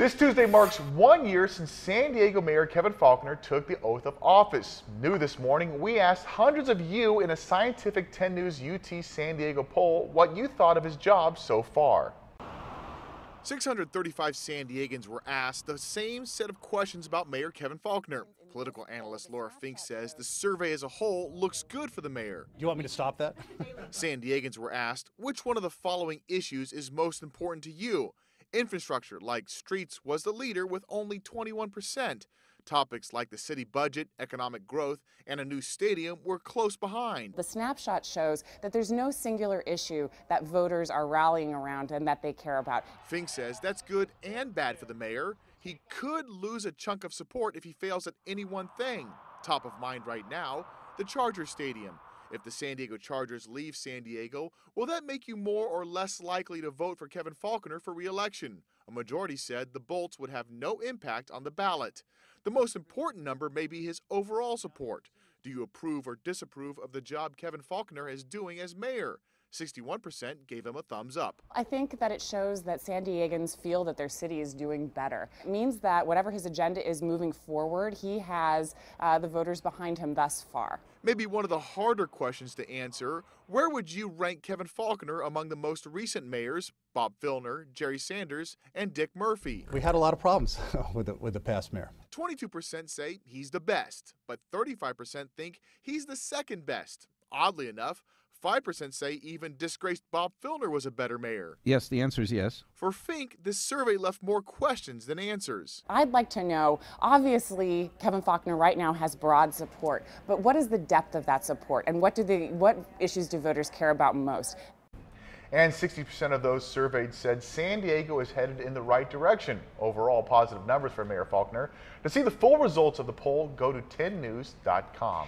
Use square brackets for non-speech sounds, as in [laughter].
This Tuesday marks one year since San Diego Mayor Kevin Faulconer took the oath of office. New this morning, we asked hundreds of you in a scientific 10 News UT San Diego poll what you thought of his job so far. 635 San Diegans were asked the same set of questions about Mayor Kevin Faulconer. Political analyst Laura Fink says the survey as a whole looks good for the mayor. You want me to stop that? San Diegans were asked which one of the following issues is most important to you. Infrastructure, like streets, was the leader with only 21%. Topics like the city budget, economic growth, and a new stadium were close behind. The snapshot shows that there's no singular issue that voters are rallying around and that they care about. Fink says that's good and bad for the mayor. He could lose a chunk of support if he fails at any one thing. Top of mind right now, the Charger Stadium. If the San Diego Chargers leave San Diego, will that make you more or less likely to vote for Kevin Faulconer for re-election? A majority said the Bolts would have no impact on the ballot. The most important number may be his overall support. Do you approve or disapprove of the job Kevin Faulconer is doing as mayor? 61% gave him a thumbs up. I think that it shows that San Diegans feel that their city is doing better. It means that whatever his agenda is moving forward, he has uh, the voters behind him thus far. Maybe one of the harder questions to answer where would you rank Kevin Faulconer among the most recent mayors, Bob Filner, Jerry Sanders, and Dick Murphy? We had a lot of problems [laughs] with the, with the past mayor. 22% say he's the best, but 35% think he's the second best. Oddly enough, 5% say even disgraced Bob Filner was a better mayor. Yes, the answer is yes. For Fink, this survey left more questions than answers. I'd like to know obviously, Kevin Faulconer right now has broad support, but what is the depth of that support and what, do the, what issues do voters care about most? And 60% of those surveyed said San Diego is headed in the right direction. Overall, positive numbers for Mayor Faulconer. To see the full results of the poll, go to 10news.com.